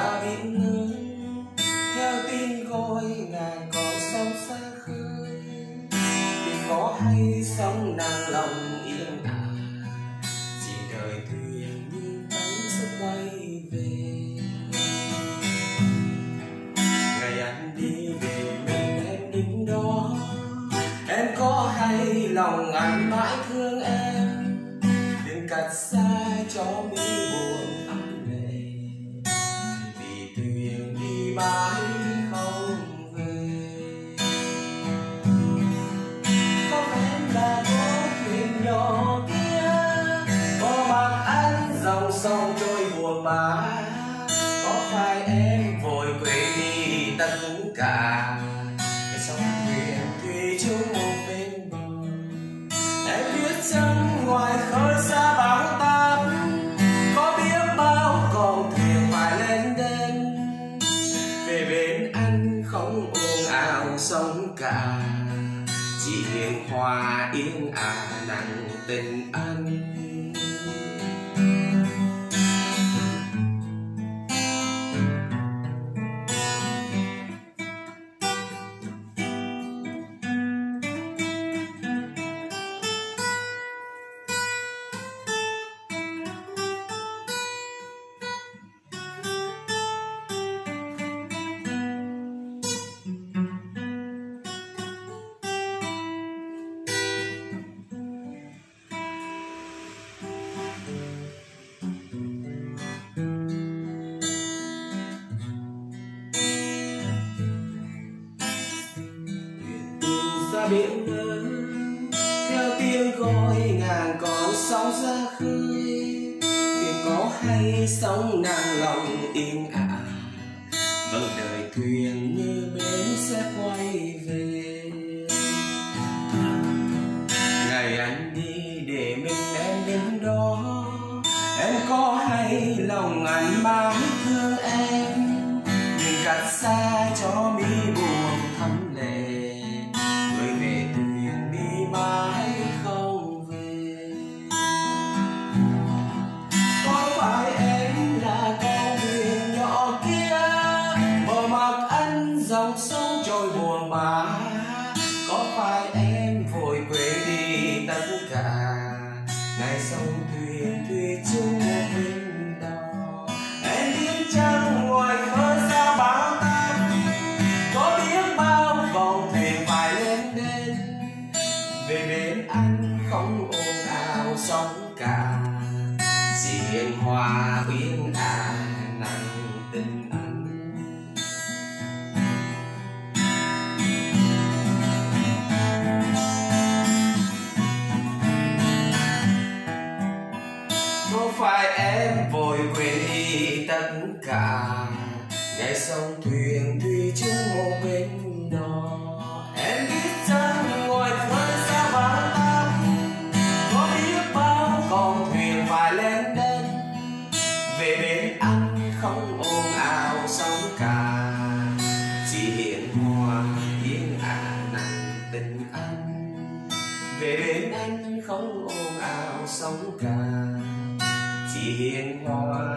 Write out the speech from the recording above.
xa biển núi theo tin gọi nàng còn sông xa khơi. Để có hay sông nàng lòng yên ả, chỉ đời thuyền như cánh sẽ quay về. Ngày anh đi về mình em đứng đó, em có hay lòng anh mãi thương em. Đừng cắt xa cho mình sông trôi buồn bã có phải em vội quên đi ta cũng cả. Để sông nguyện thủy chung một bên bờ, em biết rằng ngoài khơi xa bão táp, có biết bao con thuyền phải lên đên về bên anh không ồn ào sóng cả, chỉ hiền hòa yên ả nặng tình anh. Biển lớn, theo tiếng gọi ngàn con sóng ra khơi. Thuyền có hay sóng nàng lòng yên ả. Vâng đời thuyền như bến sẽ quay về. Ngày anh đi để mình em đứng đó. Em có hay lòng anh mãi thương em. Mình cắt xa cho mi buồn bên anh không ồn ào sóng cả chỉ hoa hòa à nặng tình anh. Có phải em vội quên đi tất cả, ngày sông thuyền thủy phải lên đến về bên anh không ồn ào sóng cả. Chỉ hiện hòa yên ả nặng tình anh. Về bên anh không ồn ào sóng cả. Chỉ hiền hòa